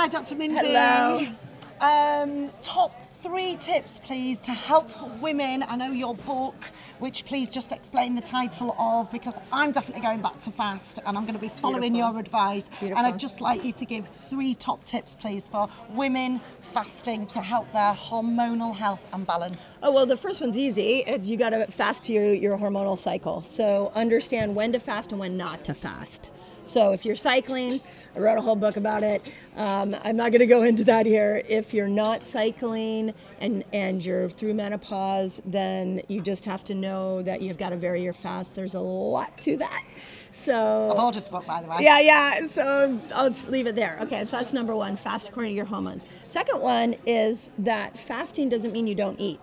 Hi, Dr. Mindy. Hello. Um, top three tips, please, to help women. I know your book, which please just explain the title of, because I'm definitely going back to fast and I'm going to be following Beautiful. your advice. Beautiful. And I'd just like you to give three top tips, please, for women fasting to help their hormonal health and balance. Oh well, the first one's easy. It's you got to fast to your, your hormonal cycle. So understand when to fast and when not to fast. So if you're cycling, I wrote a whole book about it. Um, I'm not going to go into that here. If you're not cycling and and you're through menopause, then you just have to know that you've got to vary your fast. There's a lot to that. So I've ordered the book, by the way. yeah, yeah. So I'll leave it there. Okay, so that's number one. Fast according to your hormones. Second one is that fasting doesn't mean you don't eat.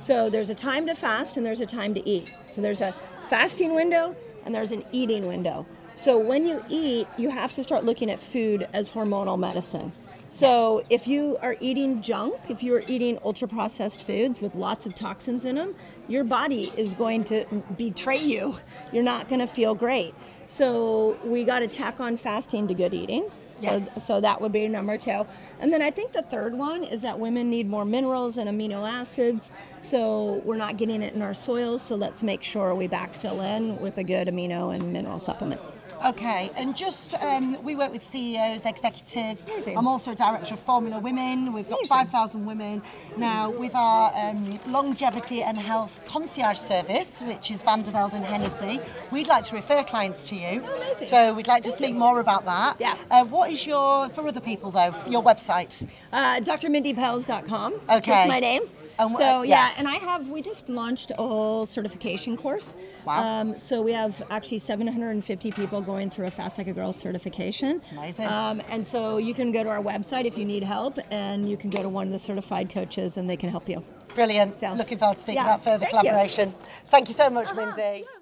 So there's a time to fast and there's a time to eat. So there's a fasting window and there's an eating window. So when you eat, you have to start looking at food as hormonal medicine. So if you are eating junk, if you're eating ultra processed foods with lots of toxins in them, your body is going to betray you. You're not going to feel great. So we got to tack on fasting to good eating. So, Yes. so that would be number two. And then I think the third one is that women need more minerals and amino acids. So we're not getting it in our soils. So let's make sure we backfill in with a good amino and mineral supplement. Okay, and just um, we work with CEOs, executives. Amazing. I'm also a director of Formula Women. We've got 5,000 women now with our um, longevity and health concierge service, which is Vandervelde and Hennessy. We'd like to refer clients to you. amazing. So we'd like to speak more about that. Yeah. Uh, what is your, for other people though, your website? Uh, drmindypelz.com. Okay. just my name. Wh- so yeah, yes. and I have we just launched a whole certification course. Wow. Um, so we have actually 750 people going through a Fast Like a Girl certification. Amazing. Um, and so you can go to our website if you need help, and you can go to one of the certified coaches, and they can help you. Brilliant. So- Looking forward to speaking Yeah, about further thank you. collaboration. Thank you so much, Mindy. Thanks so much.